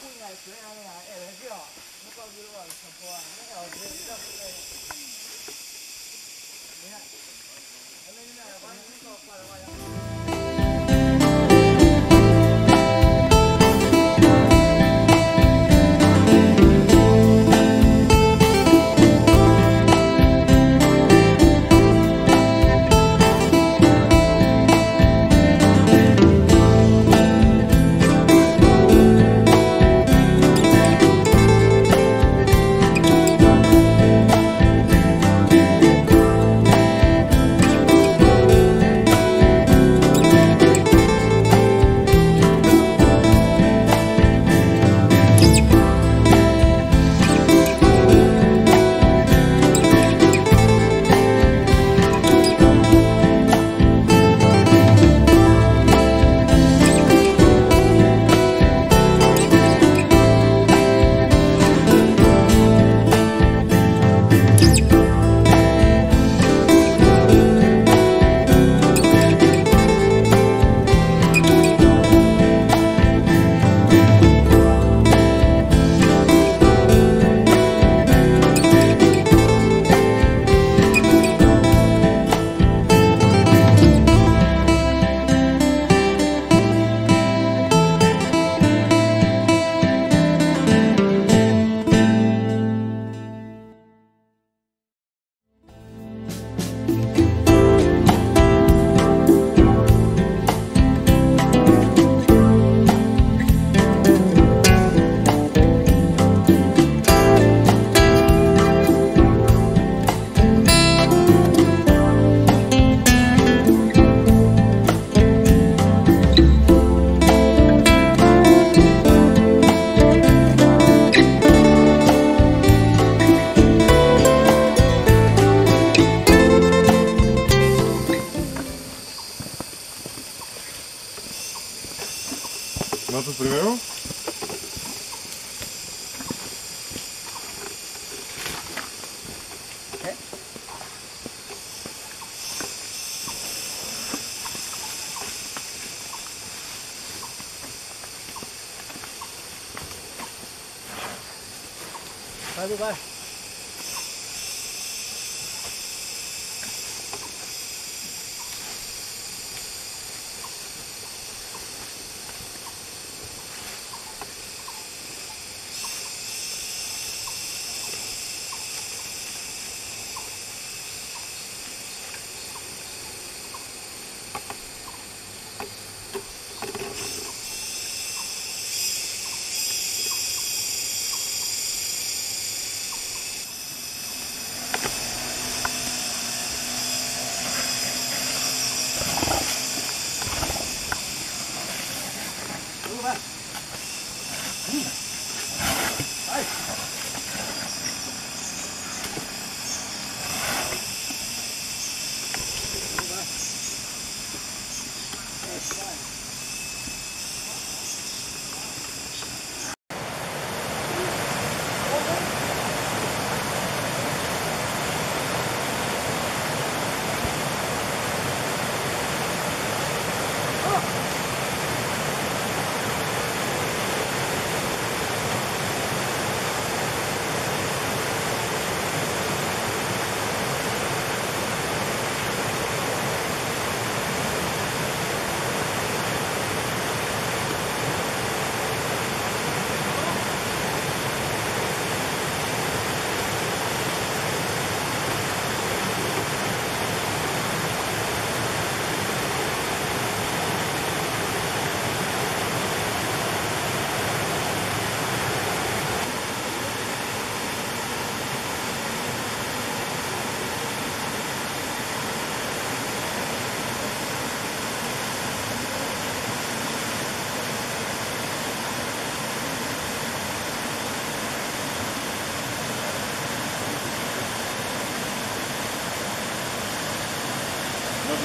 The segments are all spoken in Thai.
滚来水安尼啊，下来叫，我到时我吃不完，你要吃你就吃。你看，我们现在把那个挂在外头。Đúng.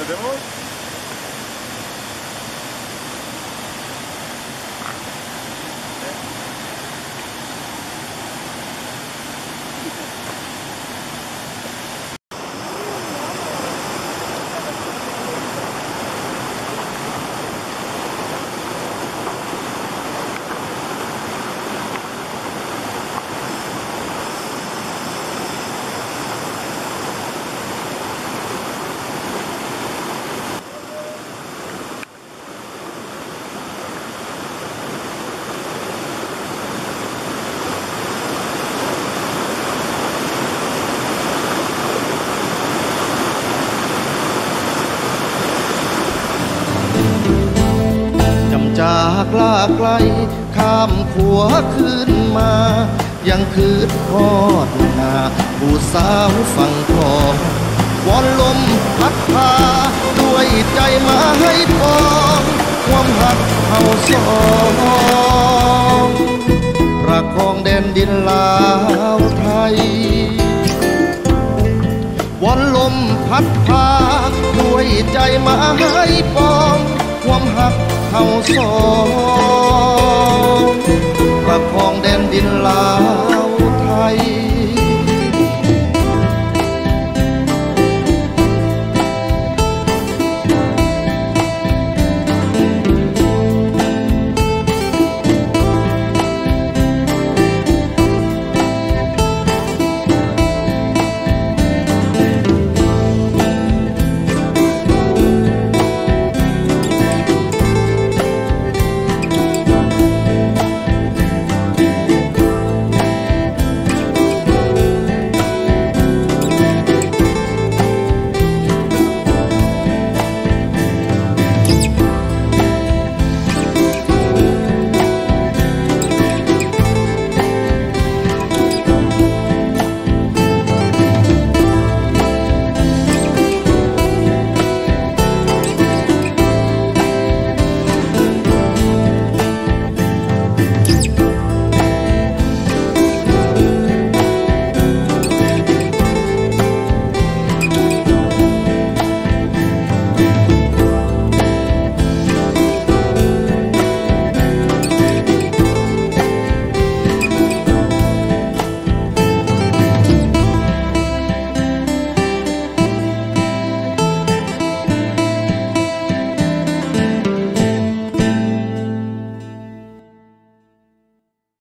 でも กลาไกล ข้ามขัวขึ้นมา ยังคืดทอดนาผู้สาวฝั่งทองวอนลมพัดพา ด้วยใจมาให้ปองความหักเฮาสองประคองแดนดินลาวไทยวอนลมพัดพา ด้วยใจมาให้ปอง ความหักเฮาสองประคองได